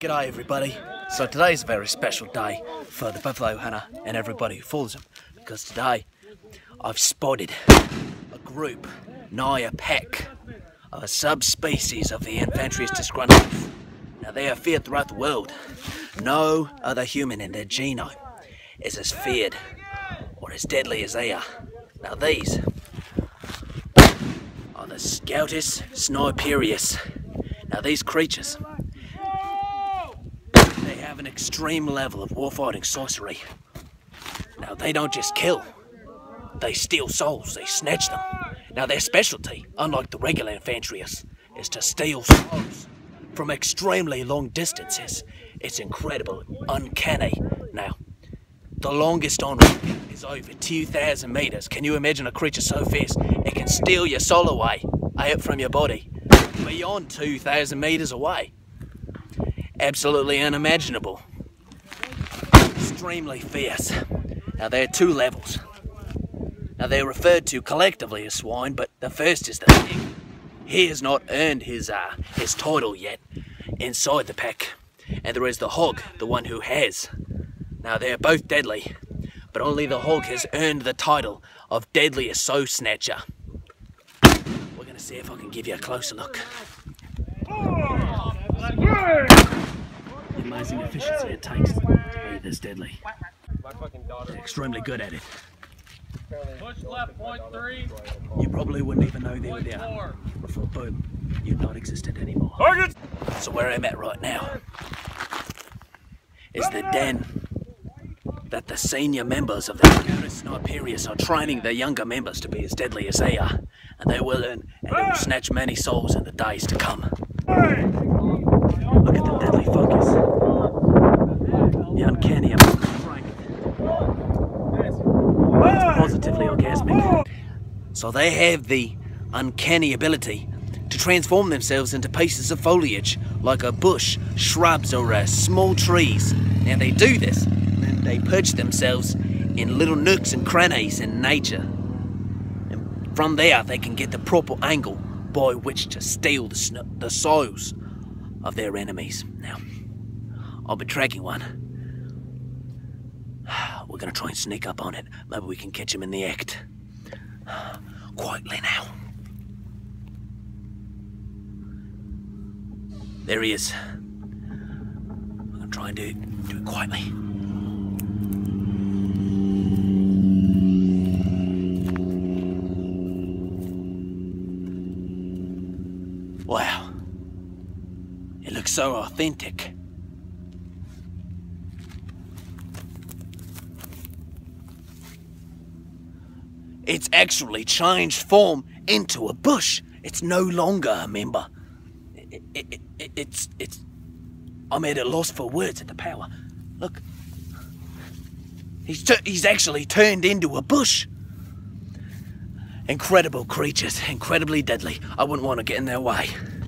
G'day everybody. So today is a very special day for the buffalo hunter and everybody who follows him because today I've spotted a group, nigh a pack, of a subspecies of the Anfantrius disgruntlus. Now they are feared throughout the world. No other human in their genome is as feared or as deadly as they are. Now these are the Scoutus sniperious. Now these creatures an extreme level of warfighting sorcery. Now, they don't just kill, they steal souls, they snatch them. Now, their specialty, unlike the regular Anfantrius, is to steal souls from extremely long distances. It's incredible, uncanny. Now, the longest on is over 2,000 meters. Can you imagine a creature so fierce it can steal your soul away, out from your body, beyond 2,000 meters away? Absolutely unimaginable. Extremely fierce. Now there are two levels. Now they're referred to collectively as swine, but the first is the pig. He has not earned his uh, his title yet inside the pack. And there is the hog, the one who has. Now they're both deadly, but only the hog has earned the title of deadliest soul snatcher. We're gonna see if I can give you a closer look the amazing efficiency it takes to be this deadly. They're extremely good at it. Push left, point three. You probably wouldn't even know they were there before boom, you'd not existed anymore. Target! So where I'm at right now is the den that the senior members of the Scoutus Sniperious are training their younger members to be as deadly as they are, and they will earn and it will snatch many souls in the days to come. Look at the deadly focus. The uncanny amount of strength. It's positively orgasmic. So they have the uncanny ability to transform themselves into pieces of foliage, like a bush, shrubs, or uh, small trees. Now they do this, and they perch themselves in little nooks and crannies in nature. And from there, they can get the proper angle by which to steal the, the souls of their enemies. Now, I'll be tracking one. We're gonna try and sneak up on it. Maybe we can catch him in the act. Quietly now. There he is. I'm gonna try and do, do it quietly. Wow. It looks so authentic. It's actually changed form into a bush. It's no longer a member. It, it, it, it's, it's. I'm at a loss for words at the power. Look. He's, he's actually turned into a bush. Incredible creatures, incredibly deadly. I wouldn't want to get in their way.